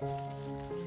Música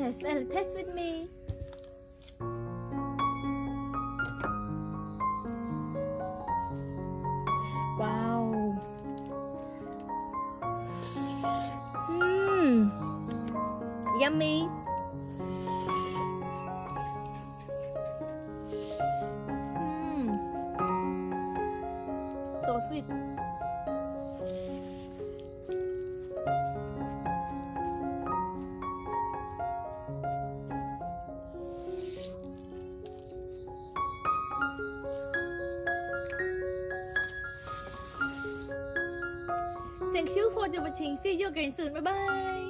test and test with me. Wow. Mmm. Yummy. 就不请，see you again soon，拜拜。